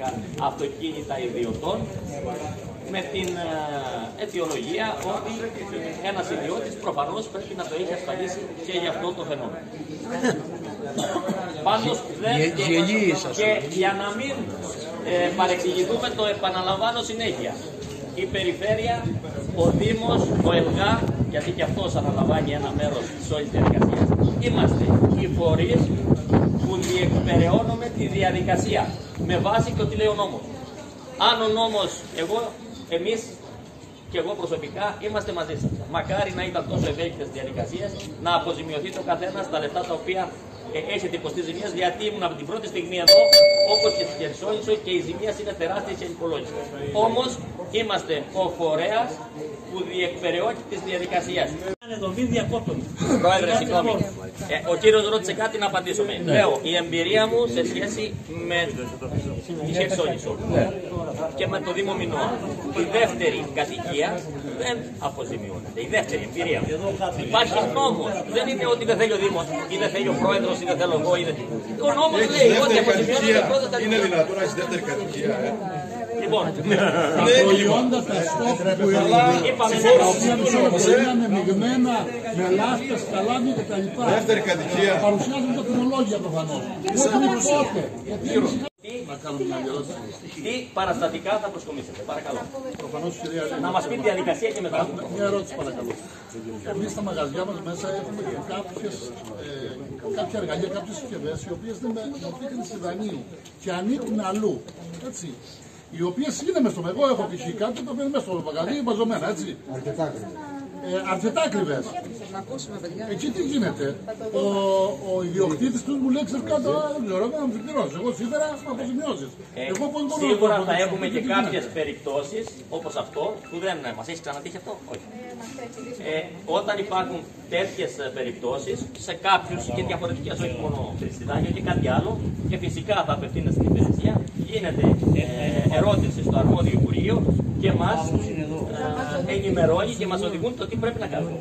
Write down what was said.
εισαγωγικά αυτοκίνητα ιδιωτών με την ε, αιτιολογία ότι ένας ιδιώτης προφανώς πρέπει να το έχει ασφαλίσει και για αυτό το φαινόμενο. Πάντως δεν Γε- και, γελίης, ας και για να μην ε, παρεξηγηθούμε το επαναλαμβάνω συνέχεια. Η περιφέρεια, ο Δήμος, ο ΕΛΓΑ, γιατί και αυτός αναλαμβάνει ένα μέρος της όλης διαδικασίας, είμαστε οι φορείς που διεκπεραιώνουμε τη διαδικασία με βάση και ό,τι λέει ο νόμος. Αν ο νόμος, εγώ, εμείς και εγώ προσωπικά είμαστε μαζί σας. Μακάρι να ήταν τόσο ευέλικτες διαδικασίες να αποζημιωθεί το καθένας στα λεφτά τα οποία ε, έχετε υποστεί ζημίες, γιατί ήμουν από την πρώτη στιγμή εδώ, όπως και στη Χερσόνησο και οι ζημίες είναι τεράστιες και ανυπολόγιστες. Όμως είμαστε ο φορέας που διεκπεραιώνει τις διαδικασίες. Εδώ μην διακόπτουν. Πρόεδρε, συγγνώμη. Ε, ο κύριος ρώτησε κάτι να απαντήσουμε. Λέω, η εμπειρία μου σε σχέση με τη Χερσόνησο και με το Δήμο Μινώα. Η δεύτερη κατοικία δεν αποζημιώνεται. Η δεύτερη εμπειρία μου. Υπάρχει νόμος. Δεν είναι ότι δεν θέλει ο Δήμος ή δεν θέλει ο Πρόεδρος ή δεν θέλω εγώ. Ή δεν... Ο νόμος λέει ότι Δεύτερη αποζημιώνεται κατοικία. η πρώτη Είναι κατοικία. δυνατόν να έχει δεύτερη κατοικία. Ε. Λοιπόν, Τα προϊόντα τα στόχ που είπαμε τα οποία είναι μειγμένα με λάστες, καλάμια κτλ. Δεύτερη κατοικία. Παρουσιάζουν τα τιμολόγια προφανώς. Όχι πότε. Γιατί να κάνουμε μια ερώτηση. τι παραστατικά θα προσκομίσετε. Παρακαλώ. Προφανώς κυρία Λίνα. Να μας πει τη διαδικασία και μετά. Μια ερώτηση παρακαλώ. Εμείς στα μαγαζιά μας μέσα έχουμε και κάποιες, ε, κάποια εργαλεία, κάποιες συσκευές οι οποίες είναι με μορφή κρυστιδανίου και ανήκουν αλλού. Έτσι. Οι οποίες είναι μέσα στο Εγώ έχω π.χ. κάτι το οποίο είναι μέσα στο μαγαζί μαζωμένα, έτσι. Αρκετά ακριβές. Ε, αρκετά ακριβές. Εκεί τι γίνεται. Ο, ο ιδιοκτήτης του μου λέει: Ξέρεις κάτι, «Α, δεν ξέρω, να μου πληρώσεις. Εγώ σήμερα θα αποζημιώσεις. Ε, Εγώ πώ μπορώ να το σίγουρα θα αποδείξω, έχουμε τι και γίνεται; κάποιες περιπτώσεις όπως αυτό που δεν μας έχει ξανατύχει αυτό; Όχι. Ε, όταν υπάρχουν τέτοιες ε, περιπτώσεις σε κάποιους και διαφορετικές όχι μόνο χριστιδάνιο και κάτι άλλο και φυσικά θα απευθύνεται στην υπηρεσία γίνεται ε, ερώτηση στο αρμόδιο Υπουργείο και μας ε, ενημερώνει και μας οδηγούν το τι πρέπει να κάνουμε.